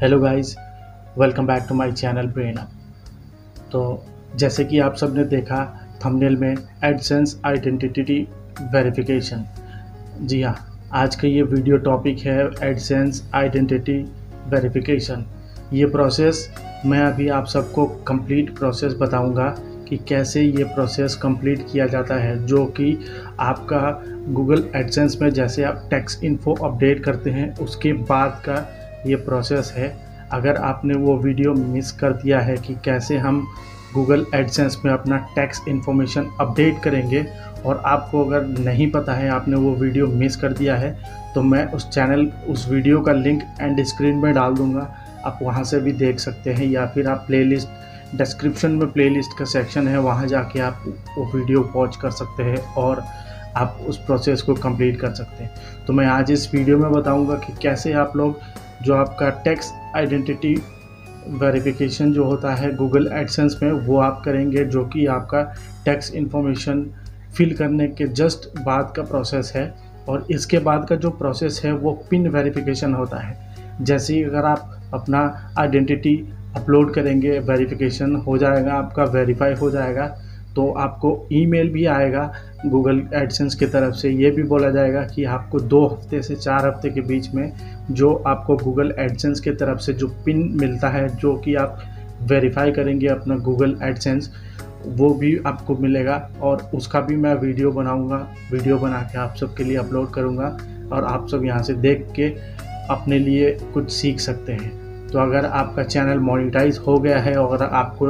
Hello guys, welcome back to my channel up तो जैसे कि आप सबने देखा थंबनेल में एडसेंस आइडेंटिटी वेरिफिकेशन जी हाँ आज का ये वीडियो टॉपिक है एडसेंस आइडेंटिटी वेरिफिकेशन ये प्रोसेस मैं अभी आप सबको कंप्लीट प्रोसेस बताऊँगा कि कैसे ये प्रोसेस कंप्लीट किया जाता है, जो कि आपका गूगल एडसेंस में जैसे आप टैक्स इन्फो अपडेट करते हैं, उसके बाद का ये प्रोसेस है। अगर आपने वो वीडियो मिस कर दिया है कि कैसे हम गूगल एडसेंस में अपना टैक्स इन्फॉर्मेशन अपडेट करेंगे और आपको अगर नहीं पता है, आपने वो वीडियो मिस कर दिया है तो मैं उस चैनल उस वीडियो का लिंक एंड स्क्रीन में डाल दूँगा। आप वहाँ से भी देख सकते हैं या फिर आप प्लेलिस्ट डिस्क्रिप्शन में प्लेलिस्ट का सेक्शन है, वहाँ जाके आप वो वीडियो वॉच कर सकते हैं और आप उस प्रोसेस को कंप्लीट कर सकते हैं। तो मैं आज इस वीडियो में बताऊँगा कि कैसे आप लोग जो आपका टैक्स आइडेंटिटी वेरिफिकेशन जो होता है गूगल एडसेंस में, वो आप करेंगे, जो कि आपका टैक्स इन्फॉर्मेशन फिल करने के जस्ट बाद का प्रोसेस है। और इसके बाद का जो प्रोसेस है, वो पिन वेरिफिकेशन होता है। जैसे ही अगर आप अपना आइडेंटिटी अपलोड करेंगे वेरिफिकेशन हो जाएगा, आपका वेरीफाई हो जाएगा तो आपको ईमेल भी आएगा, गूगल एडसेंस की तरफ़ से ये भी बोला जाएगा कि आपको दो हफ़्ते से चार हफ़्ते के बीच में जो आपको गूगल एडसेंस की तरफ़ से जो पिन मिलता है, जो कि आप वेरीफाई करेंगे अपना गूगल एडसेंस, वो भी आपको मिलेगा और उसका भी मैं वीडियो बनाऊँगा, वीडियो बना के आप सबके लिए अपलोड करूँगा और आप सब यहाँ से देख के अपने लिए कुछ सीख सकते हैं। तो अगर आपका चैनल मोनिटाइज हो गया है और आपको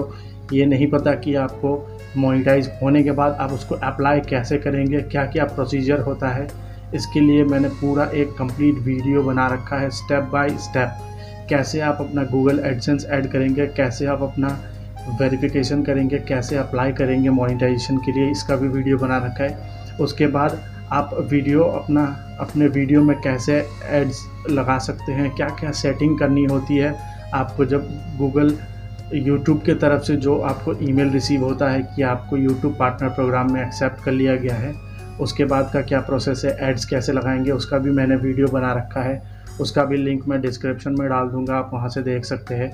ये नहीं पता कि आपको मोनिटाइज होने के बाद आप उसको अप्लाई कैसे करेंगे क्या क्या प्रोसीजर होता है, इसके लिए मैंने पूरा एक कंप्लीट वीडियो बना रखा है स्टेप बाय स्टेप कैसे आप अपना गूगल एडसेंस ऐड करेंगे, कैसे आप अपना वेरिफिकेशन करेंगे, कैसे अप्लाई करेंगे मोनिटाइजेशन के लिए, इसका भी वीडियो बना रखा है। उसके बाद आप वीडियो अपना अपने वीडियो में कैसे एड्स लगा सकते हैं क्या क्या सेटिंग करनी होती है। आपको जब गूगल यूट्यूब के तरफ़ से जो आपको ईमेल रिसीव होता है कि आपको यूट्यूब पार्टनर प्रोग्राम में एक्सेप्ट कर लिया गया है, उसके बाद का क्या प्रोसेस है एड्स कैसे लगाएँगे, उसका भी मैंने वीडियो बना रखा है। उसका भी लिंक मैं डिस्क्रिप्शन में डाल दूँगा, आप वहाँ से देख सकते हैं।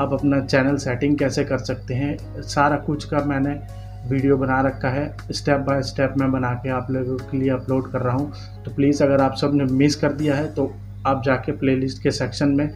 आप अपना चैनल सेटिंग कैसे कर सकते हैं, सारा कुछ का मैंने वीडियो बना रखा है, स्टेप बाय स्टेप मैं बना के आप लोगों के लिए अपलोड कर रहा हूँ। तो प्लीज़ अगर आप सबने मिस कर दिया है तो आप जाके प्लेलिस्ट के सेक्शन में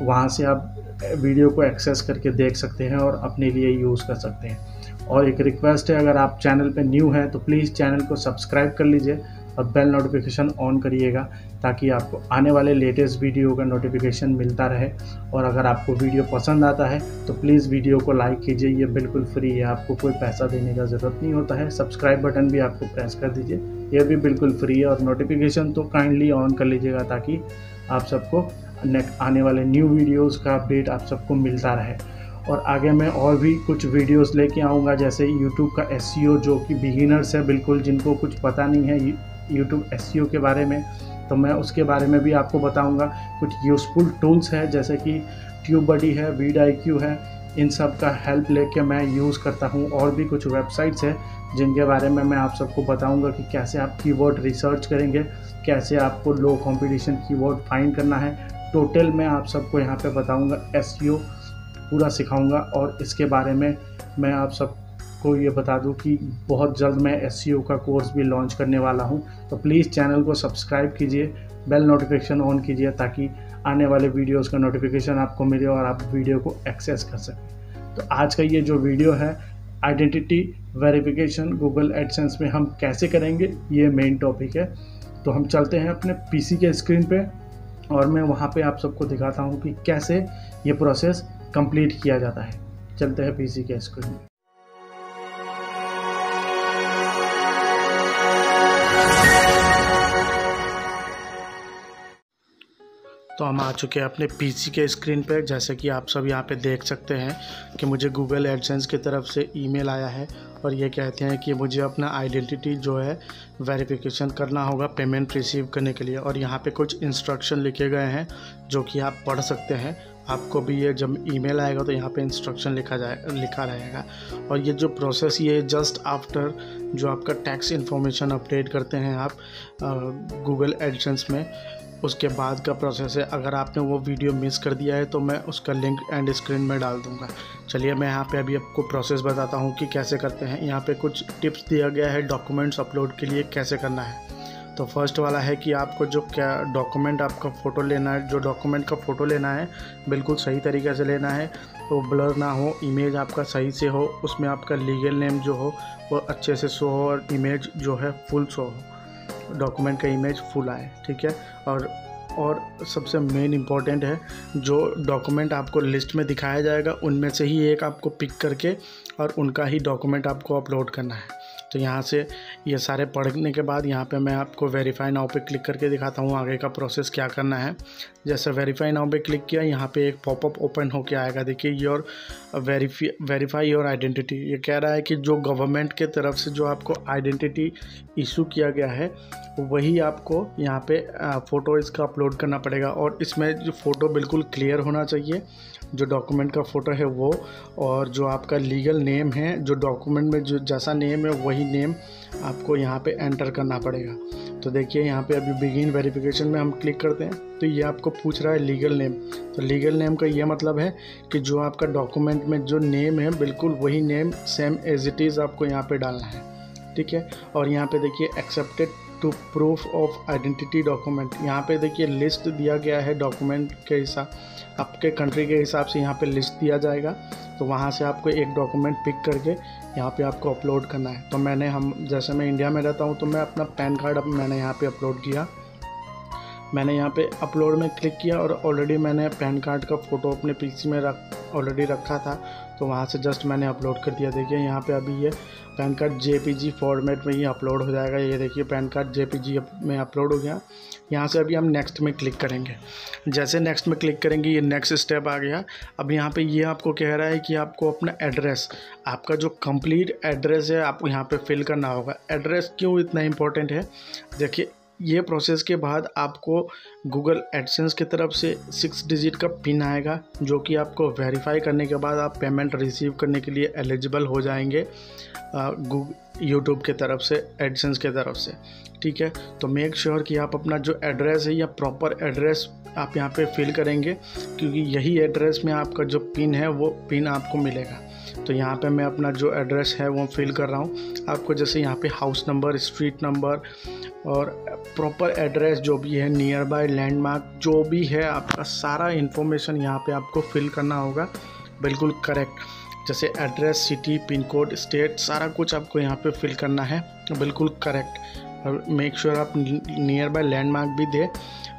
वहाँ से आप वीडियो को एक्सेस करके देख सकते हैं और अपने लिए यूज़ कर सकते हैं। और एक रिक्वेस्ट है, अगर आप चैनल पे न्यू हैं तो प्लीज़ चैनल को सब्सक्राइब कर लीजिए। और बेल नोटिफिकेशन ऑन करिएगा ताकि आपको आने वाले लेटेस्ट वीडियो का नोटिफिकेशन मिलता रहे। और अगर आपको वीडियो पसंद आता है तो प्लीज़ वीडियो को लाइक कीजिए। ये बिल्कुल फ्री है, आपको कोई पैसा देने का ज़रूरत नहीं होता है। सब्सक्राइब बटन भी आपको प्रेस कर दीजिए। ये भी बिल्कुल फ्री है और नोटिफिकेशन तो काइंडली ऑन कर लीजिएगा ताकि आप सबको नेक्स्ट आने वाले न्यू वीडियोज़ का अपडेट आप सबको मिलता रहे। और आगे मैं और भी कुछ वीडियोस लेके आऊँगा, जैसे यूट्यूब का एस e जो कि बिगिनर्स है, बिल्कुल जिनको कुछ पता नहीं है यूट्यूब एस e के बारे में तो मैं उसके बारे में भी आपको बताऊँगा। कुछ यूज़फुल टूल्स हैं, जैसे कि ट्यूब बडी है वीड आई है, इन सब का हेल्प लेके मैं यूज़ करता हूँ। और भी कुछ वेबसाइट्स हैं, जिनके बारे में मैं आप सबको बताऊँगा कि कैसे आप कीवर्ड रिसर्च करेंगे, कैसे आपको लो कंपटीशन कीवर्ड फाइंड करना है। टोटल मैं आप सबको यहाँ पे बताऊँगा एस e पूरा सिखाऊँगा। और इसके बारे में मैं आप सबको ये बता दूँ कि बहुत जल्द मैं एस e का कोर्स भी लॉन्च करने वाला हूँ। तो प्लीज़ चैनल को सब्सक्राइब कीजिए बेल नोटिफिकेशन ऑन कीजिए ताकि आने वाले वीडियोज़ का नोटिफिकेशन आपको मिले और आप वीडियो को एक्सेस कर सकें। तो आज का ये जो वीडियो है आइडेंटिटी वेरिफिकेशन गूगल एडसेंस में हम कैसे करेंगे, ये मेन टॉपिक है। तो हम चलते हैं अपने पीसी के स्क्रीन पे और मैं वहाँ पे आप सबको दिखाता हूँ कि कैसे ये प्रोसेस कंप्लीट किया जाता है। चलते हैं पीसी के स्क्रीन में तो हम आ चुके हैं अपने पीसी के स्क्रीन पे। जैसे कि आप सब यहाँ पे देख सकते हैं कि मुझे गूगल एडसेंस की तरफ़ से ईमेल आया है और ये कहते हैं कि मुझे अपना आइडेंटिटी जो है वेरिफिकेशन करना होगा पेमेंट रिसीव करने के लिए। और यहाँ पे कुछ इंस्ट्रक्शन लिखे गए हैं जो कि आप पढ़ सकते हैं। आपको भी ये जब ईमेल आएगा तो यहाँ पे इंस्ट्रक्शन लिखा जाए, लिखा रहेगा। और ये जो प्रोसेस ये जस्ट आफ्टर जो आपका टैक्स इन्फॉर्मेशन अपडेट करते हैं आप गूगल एडसेंस में उसके बाद का प्रोसेस है। अगर आपने वो वीडियो मिस कर दिया है तो मैं उसका लिंक एंड स्क्रीन में डाल दूँगा। चलिए, मैं यहाँ पे अभी आपको प्रोसेस बताता हूँ कि कैसे करते हैं। यहाँ पे कुछ टिप्स दिया गया है डॉक्यूमेंट्स अपलोड के लिए कैसे करना है। तो फ़र्स्ट वाला है कि आपको जो क्या डॉक्यूमेंट आपका फ़ोटो लेना है, जो डॉक्यूमेंट का फ़ोटो लेना है, बिल्कुल सही तरीके से लेना है। तो ब्लर ना हो इमेज आपका सही से हो, उसमें आपका लीगल नेम जो हो, वो अच्छे से शो हो और इमेज जो है फुल शो हो। डॉक्यूमेंट का इमेज फुल आए, ठीक है? और और सबसे मेन इंपॉर्टेंट है, जो डॉक्यूमेंट आपको लिस्ट में दिखाया जाएगा, उनमें से ही एक आपको पिक करके और उनका ही डॉक्यूमेंट आपको अपलोड करना है। तो यहाँ से ये सारे पढ़ने के बाद यहाँ पे मैं आपको वेरीफाई नाव पे क्लिक करके दिखाता हूँ आगे का प्रोसेस क्या करना है। जैसे वेरीफाई नाव पे क्लिक किया, यहाँ पे एक पॉपअप ओपन होके आएगा। देखिए your verify verify your identity ये कह रहा है कि जो गवर्नमेंट के तरफ़ से जो आपको आइडेंटिटी इशू किया गया है, वही आपको यहाँ पे फ़ोटो इसका अपलोड करना पड़ेगा। और इसमें जो फ़ोटो बिल्कुल क्लियर होना चाहिए। जो डॉक्यूमेंट का फ़ोटो है वो और जो आपका लीगल नेम है, जो डॉक्यूमेंट में जो जैसा नेम है, वही नेम आपको यहाँ पे एंटर करना पड़ेगा। तो देखिए, यहाँ पे अभी बिगिन वेरिफिकेशन में हम क्लिक करते हैं। तो ये आपको पूछ रहा है लीगल नेम तो लीगल नेम का ये मतलब है कि जो आपका डॉक्यूमेंट में जो नेम है, बिल्कुल वही name same as it is आपको यहाँ पर डालना है। ठीक है? और यहाँ पे देखिए accepted to proof of identity document यहाँ पे देखिए लिस्ट दिया गया है डॉक्यूमेंट के हिसाब, आपके कंट्री के हिसाब से यहाँ पे लिस्ट दिया जाएगा। तो वहाँ से आपको एक डॉक्यूमेंट पिक करके यहाँ पे आपको अपलोड करना है। तो मैंने हम, जैसे मैं इंडिया में रहता हूँ तो मैं अपना पैन कार्ड अब मैंने यहाँ पे अपलोड किया। मैंने यहाँ पे अपलोड में क्लिक किया और ऑलरेडी मैंने पैन कार्ड का फ़ोटो अपने पीसी में रख ऑलरेडी रखा था। तो वहाँ से जस्ट मैंने अपलोड कर दिया। देखिए यहाँ पे अभी ये पैन कार्ड जेपीजी फॉर्मेट में ही अपलोड हो जाएगा। ये देखिए, पैन कार्ड जे में अपलोड हो गया। यहाँ से अभी हम नेक्स्ट में क्लिक करेंगे। जैसे नेक्स्ट में क्लिक करेंगे, ये नेक्स्ट स्टेप आ गया। अब यहाँ पे ये आपको कह रहा है कि आपको अपना एड्रेस, आपका जो कंप्लीट एड्रेस है आपको यहाँ पे फिल करना होगा। एड्रेस क्यों इतना इम्पोर्टेंट है? देखिए ये प्रोसेस के बाद आपको गूगल एडसेंस की तरफ़ से सिक्स डिजिट का पिन आएगा, जो कि आपको वेरीफाई करने के बाद आप पेमेंट रिसीव करने के लिए एलिजिबल हो जाएँगे यूट्यूब के तरफ़ से एडसेंस के तरफ़ से। ठीक है? तो मेक श्योर sure कि आप अपना जो एड्रेस है या प्रॉपर एड्रेस आप यहाँ पे फिल करेंगे, क्योंकि यही एड्रेस में आपका जो पिन है, वो पिन आपको मिलेगा। तो यहाँ पे मैं अपना जो एड्रेस है वो फिल कर रहा हूँ। आपको जैसे यहाँ पे हाउस नंबर स्ट्रीट नंबर और प्रॉपर एड्रेस जो भी है नियर बाय लैंडमार्क जो भी है आपका सारा इन्फॉर्मेशन यहाँ पे आपको फिल करना होगा। बिल्कुल करेक्ट जैसे address city pin code state सारा कुछ आपको यहाँ पे फिल करना है। बिल्कुल करेक्ट और मेक श्योर आप नियर बाय लैंडमार्क भी दें।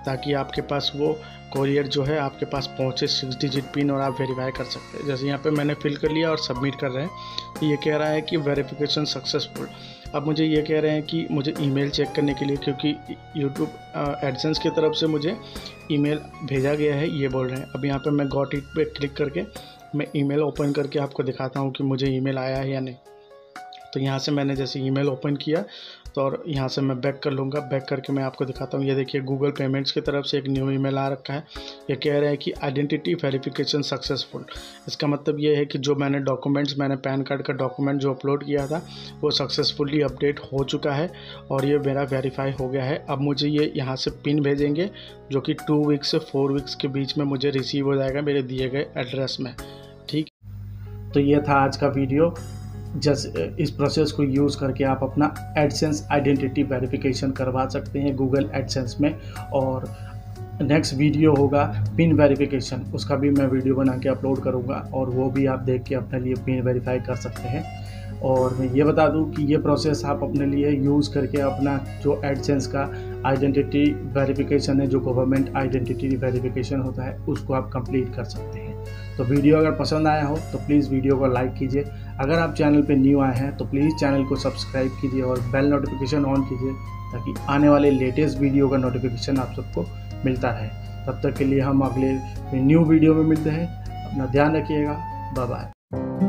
ताकि आपके पास वो कोरियर जो है आपके पास पहुँचे सिक्स डिजिट पिन और आप वेरीफाई कर सकते हैं। जैसे यहाँ पे मैंने फिल कर लिया और सबमिट कर रहे हैं। तो ये कह रहा है कि वेरिफिकेशन सक्सेसफुल अब मुझे ये कह रहे हैं कि मुझे ईमेल चेक करने के लिए क्योंकि यूट्यूब एडसेंस की तरफ़ से मुझे ईमेल भेजा गया है, ये बोल रहे हैं। अब यहाँ पर मैं गॉट इट पे क्लिक करके मैं ईमेल ओपन करके आपको दिखाता हूँ कि मुझे ईमेल आया है या नहीं। तो यहाँ से मैंने जैसे ईमेल ओपन किया तो और यहाँ से मैं बैक कर लूँगा। बैक करके मैं आपको दिखाता हूँ। ये देखिए गूगल पेमेंट्स की तरफ़ से एक न्यू ईमेल आ रखा है। ये कह रहे हैं कि आइडेंटिटी वेरिफिकेशन सक्सेसफुल इसका मतलब ये है कि जो मैंने डॉक्यूमेंट्स मैंने पैन कार्ड का डॉक्यूमेंट जो अपलोड किया था, वो सक्सेसफुली अपडेट हो चुका है और ये मेरा वेरीफाई हो गया है। अब मुझे ये यहाँ से पिन भेजेंगे, जो कि टू वीक्स से फोर वीक्स के बीच में मुझे रिसीव हो जाएगा मेरे दिए गए एड्रेस में। ठीक? तो ये था आज का वीडियो जैसे इस प्रोसेस को यूज़ करके आप अपना एडसेंस आइडेंटिटी वेरिफिकेशन करवा सकते हैं गूगल एडसेंस में और नेक्स्ट वीडियो होगा पिन वेरिफिकेशन उसका भी मैं वीडियो बना के अपलोड करूँगा और वो भी आप देख के अपने लिए पिन वेरीफाई कर सकते हैं। और मैं ये बता दूँ कि ये प्रोसेस आप अपने लिए यूज़ करके अपना जो एडसेंस का आइडेंटिटी वेरिफिकेशन है, जो गवर्नमेंट आइडेंटिटी वेरिफिकेशन होता है, उसको आप कंप्लीट कर सकते हैं। तो वीडियो अगर पसंद आया हो तो प्लीज़ वीडियो को लाइक कीजिए अगर आप चैनल पे न्यू आए हैं तो प्लीज़ चैनल को सब्सक्राइब कीजिए और बेल नोटिफिकेशन ऑन कीजिए, ताकि आने वाले लेटेस्ट वीडियो का नोटिफिकेशन आप सबको मिलता रहे। तब तक के लिए हम अगले न्यू वीडियो में मिलते हैं। अपना ध्यान रखिएगा। Bye bye